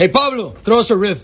Hey, Pablo, throw us a riff.